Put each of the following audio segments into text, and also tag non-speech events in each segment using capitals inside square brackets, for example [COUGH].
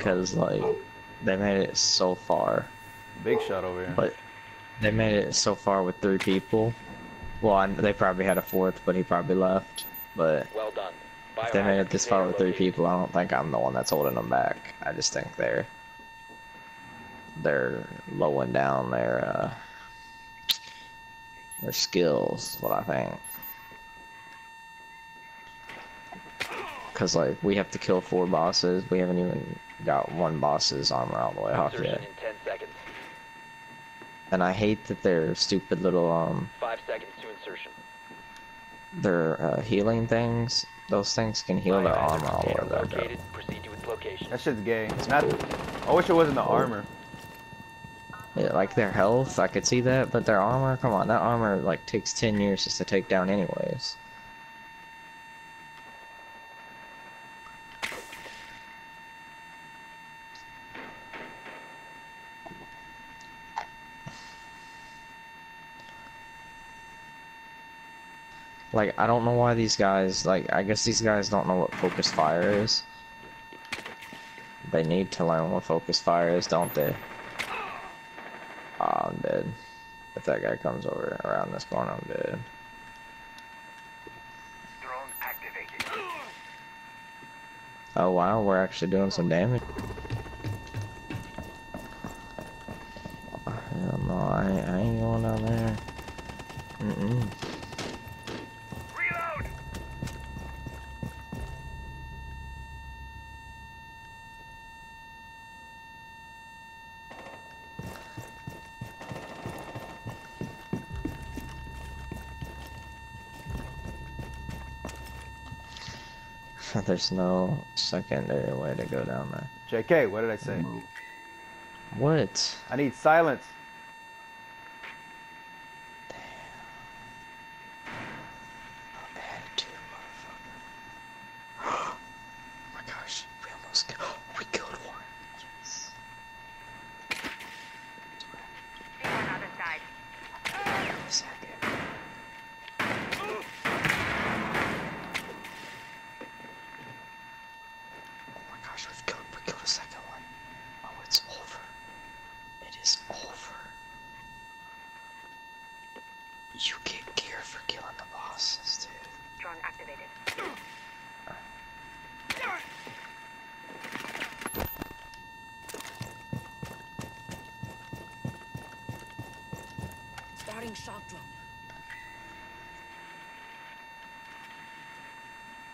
because like they made it so far, Big shot over here. but they made it so far with three people. Well, I, they probably had a fourth, but he probably left. But Well done. if they made it this far with three people, I don't think I'm the one that's holding them back. I just think they're they're lowing down their uh, their skills. What I think. Cause like we have to kill four bosses. We haven't even got one boss's armor all the way off yet. in 10 seconds. And I hate that their stupid little um 5 seconds to insertion. their uh, healing things. Those things can heal their armor all the way container back up. located. Proceed to its location. That shit's gay. It's Not. I wish it wasn't the armor. Yeah, like their health, I could see that, but their armor, come on, that armor like takes 10 years just to take down anyways. Like, I don't know why these guys, like, I guess these guys don't know what focus fire is. They need to learn what focus fire is, don't they? Oh, I'm dead. If that guy comes over around this corner, I'm dead. Drone activated. Oh wow, we're actually doing some damage. Oh, hell no, I, ain't- I ain't going down there. Mm-mm. Reload! There's no secondary way to go down there. JK, what did I say? What? I need silence. Attitude, motherfucker. oh my gosh, we almost killed. We killed one. Yes. other side. Second. Oh my gosh, we've killed, we killed a second one. Oh, it's over. It is over. You get gear for killing the bosses, dude. Drone activated. Starting shock drone.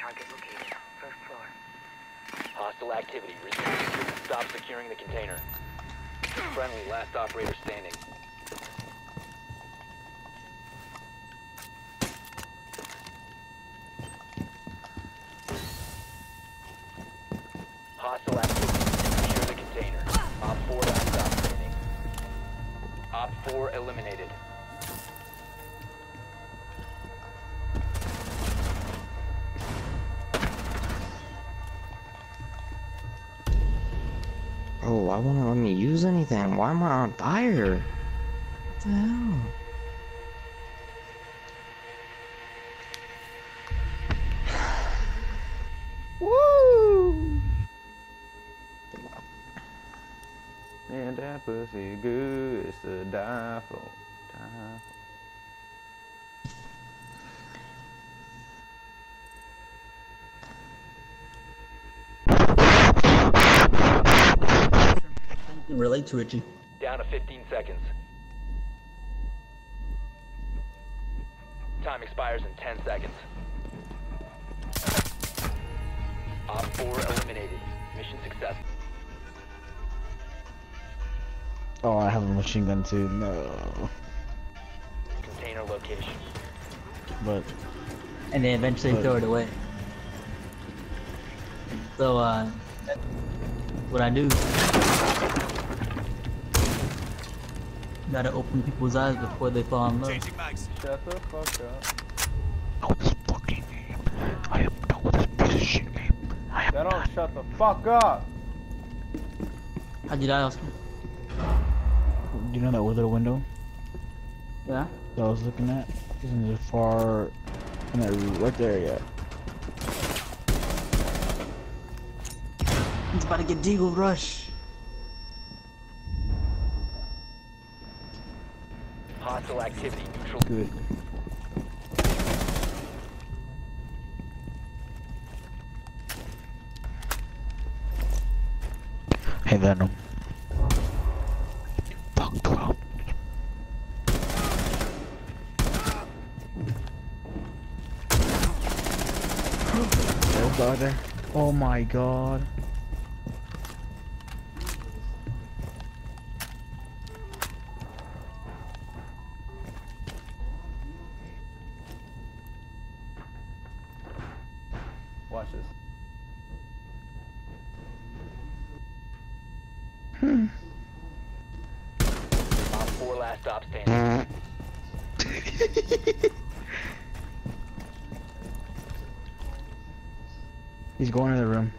Target located. First floor. Hostile activity. Resume. Stop securing the container. Friendly, last operator standing. Hostile activity. Secure the container. Op 4 last stop standing. Op 4 eliminated. Me use anything? Why am I on fire? What the hell? [SIGHS] Woo! Man, that pussy good. It's to die for. Die relate to Richie. Down to 15 seconds. Time expires in 10 seconds. Op 4 eliminated. Mission successful. Oh, I have a machine gun too. No, Container location. but And they eventually But- throw it away. So, uh, what I do, gotta open people's eyes before they fall in love. Shut the fuck up. know this fucking game. I am done with this piece of shit game. I am They don't shut the fuck up. How'd you die, Oscar? Do you know that little window Yeah? that I was looking at? It's in the far, in that right there, yeah. It's about to get Deagle Rush. Hostile activity neutral. Good. Hey Venom. Fuck 12. Oh god. Oh my god. Last stop standing. [LAUGHS] He's going to the room.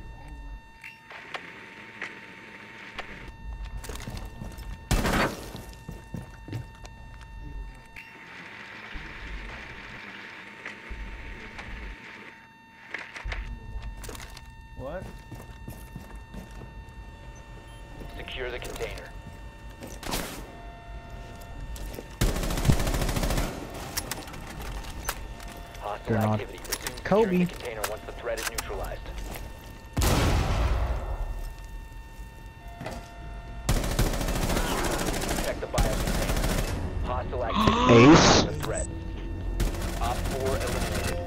What? Secure the container. Hostile Grenade. activity. Resume Kobe. securing the container once the threat is neutralized. Check the bio container. Hostile activity. Ace. The threat. Op 4 eliminated.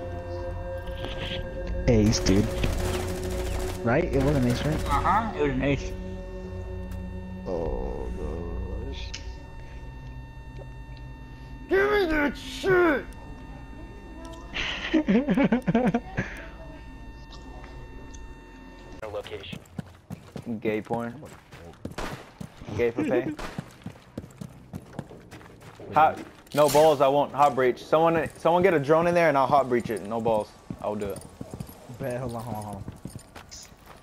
Ace, dude. Right? It wasn't Ace, right? Uh huh. It was an ace. Location. [LAUGHS] Gay porn. Gay for pay. Hot, no balls. I won't hot breach. Someone, someone get a drone in there and I'll hot breach it. No balls. I'll do it. Bet, hold on, hold on, hold on.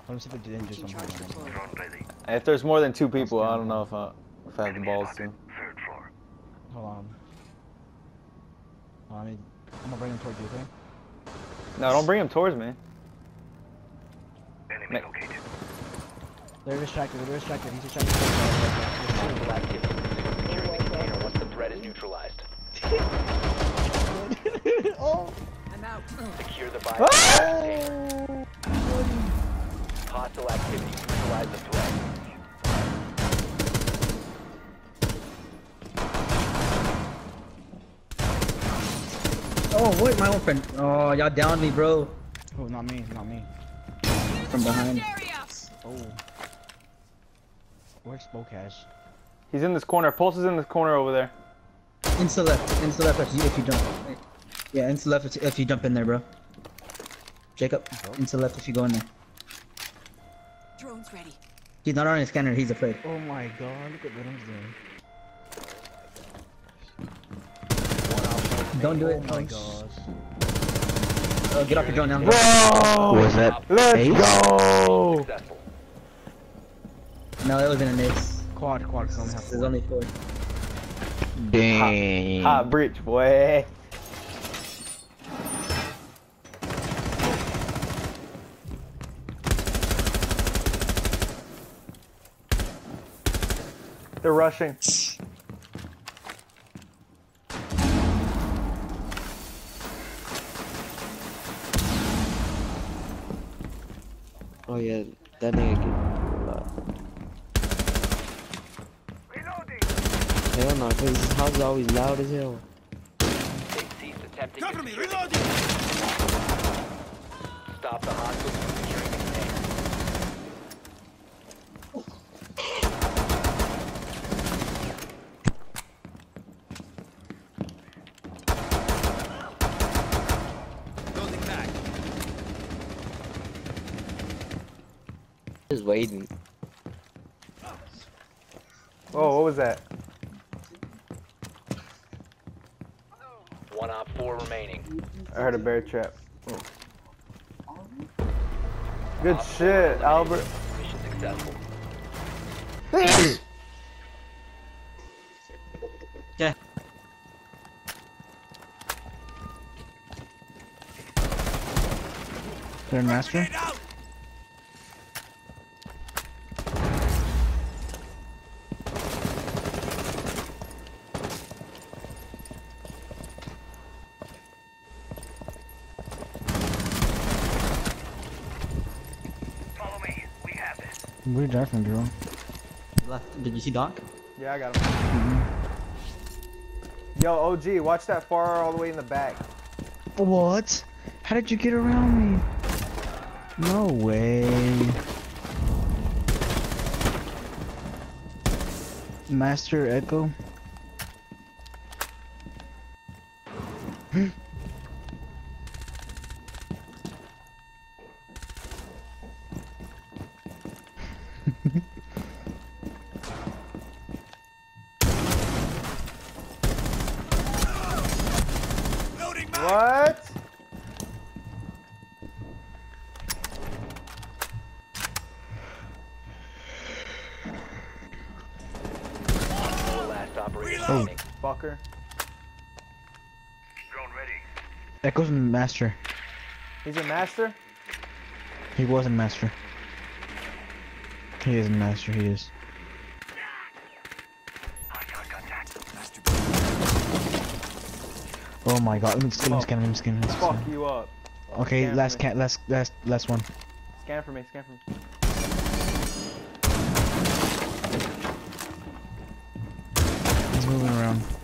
Let me see if it didn't do something. Hold on, hold on. Drone ready. If there's more than two people, I don't know if I, if I have the balls to. Third floor. Hold on. Hold on, I mean, I'm gonna bring him towards you, okay? No, don't bring him towards me. Enemy Mate. located. They're distracted, they're distracted, he's distracted. Hostile activity. Resume securing the container once the threat is neutralized. [LAUGHS] oh! I'm out. Secure the ah! bio container. Hostile activity. Neutralize the threat. Oh, wait, my own friend. Oh, y'all downed me, bro. Oh, not me, not me. From behind. Oh. Where's Spokash? He's in this corner. Pulse is in this corner over there. Insta left. Insta left if you, if you jump. Yeah, insta left if, if you jump in there, bro. Jacob, insta left if you go in there. Drone's ready. He's not on his scanner, he's afraid. Oh my god, look at what I'm doing. Don't do it. Oh my Oh, gosh. Oh, get off your drone now. Bro! Was that Let's Ace? go! No, that wasn't an ace. Quad, quad, come have There's only four. Dang. Hot bridge, boy. They're rushing. Yeah, that nigga get Reloading. Hell no, cause his house is always loud as hell. They ceased attempting to secure the container. Stop the hostiles Just waiting. Oh, what was that? One op four remaining. I heard a bear trap. Good shit, Albert. Mission successful. [COUGHS] Yeah. They're in master? Where did you die from, bro? Left. Did you see Doc? Yeah, I got him. Mm-hmm. Yo, OG, watch that far all the way in the back. What? How did you get around me? No way. Master Echo? What? Four last operator remaining. Fucker. Drone ready. Echo's Master. He's a master? He wasn't Master. He isn't Master, he is. Oh my god, let me scan, let me scan, let me scan, let me Fuck scan. you up. Okay, Scan last cat, last, last, last one. Scan for me, scan for me. He's moving around.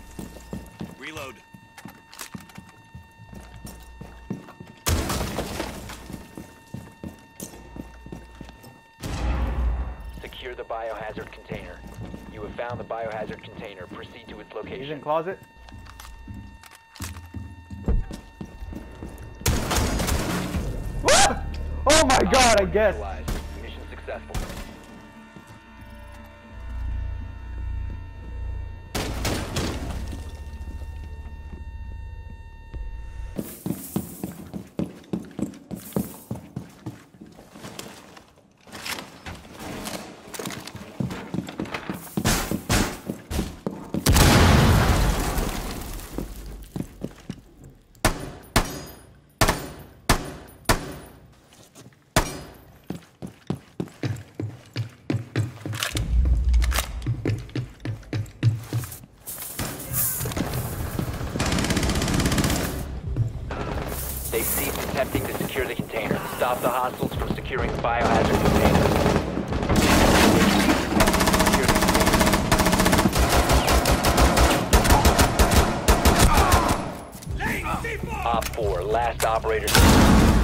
Secure the biohazard container. You have found the biohazard container. Proceed to its He's in location. closet. Oh my god, I guess. The hostiles from securing the biohazard container. Op 4, last operator.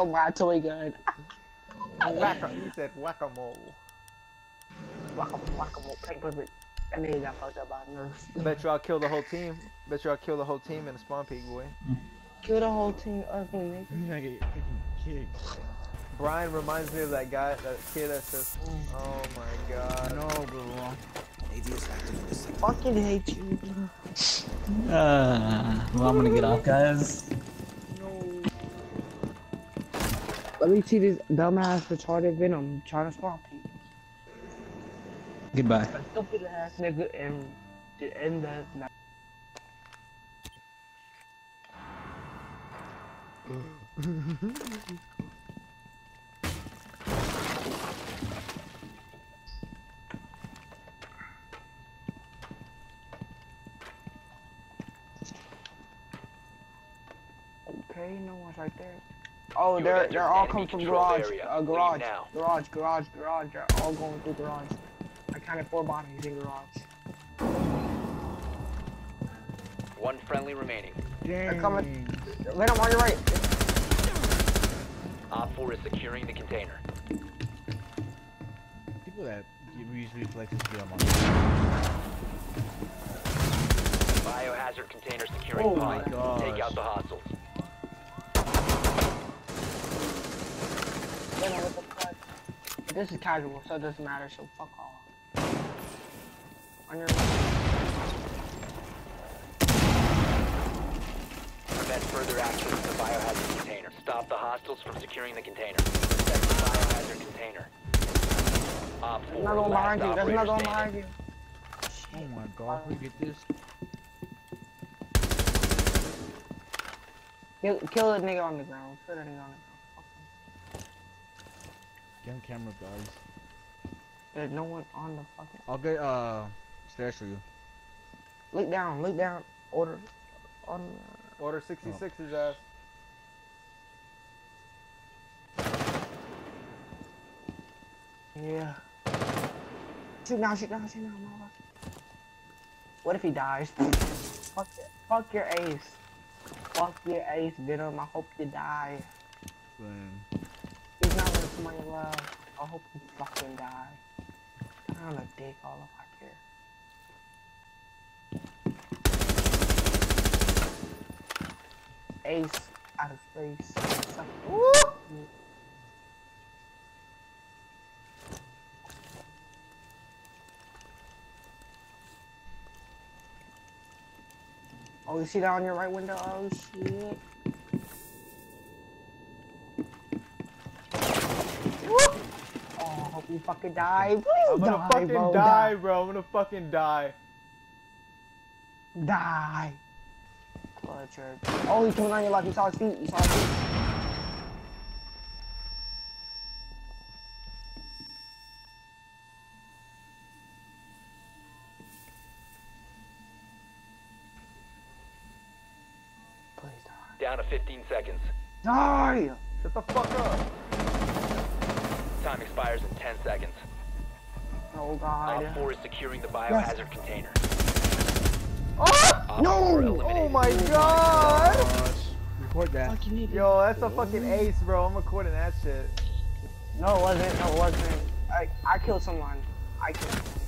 I killed my toy gun. Whack he said whack-a-mole. Whack-a-mole, whack-a-mole, paper brick. That nigga got fucked up by a nurse. [LAUGHS] Bet you I'll kill the whole team. Bet you I'll kill the whole team in a spawn peek, boy. Kill the whole team, ugly nigga. You're gonna get freaking kicked. Brian reminds me of that guy, that kid that says, "Oh my god." No, bro. Fucking hate you. Uh, well, I'm gonna get off, guys. Let me see this dumbass retarded venom trying to spawn peek. Goodbye. A stupid ass nigga and and the Okay, no one's right there. Oh, they're they're all enemy coming from garage. area. Uh, garage, now. garage, garage, garage. They're all going through garage. I counted four bodies in garage. One friendly remaining. They're coming. Venom, on your right. Op 4 is securing the container. People that use reflexes feel on Biohazard container securing Oh my pod. Take out the hostiles. Venom, what the fuck? This is casual, so it doesn't matter. So fuck off. On your. Prevent further access to the biohazard container. Stop the hostiles from securing the container. Protect the biohazard container. Op 4, Another one behind you. There's another one behind you. Oh my god, we get this. Kill, kill the nigga on the ground. Kill the nigga on the ground. Fuck. Get on camera, guys. There's no one on the fucking. I'll get uh stairs for you. Look down. Look down. Order. On. Order 66 his ass. Yeah. Shoot now. Shoot now. Shoot now. motherfucker. What if he dies? fuck it. Fuck your ace. Fuck your ace, Venom. I hope you die. Then He's not gonna somebody love. I hope you fucking die. I'm a dick all I care. Ace out of space. Oh, you see that on your right window? Oh shit. Oh, I hope you fucking die. Please [LAUGHS] I'm gonna die, fucking bro. die, bro. I'm gonna fucking die. Die. Clutcher. Oh, he's coming on your left. You saw his feet. You saw his feet. Please die. Down to 15 seconds. Die! Shut the fuck up. Time expires in 10 seconds. Oh god. Op 4 is securing the biohazard container. Oh! Op No! 4 Oh my god! Oh, record that. Fucking. Yo, that's a fucking ace, bro. I'm recording that shit. No, it wasn't. No, it wasn't. I, I killed someone. I killed someone.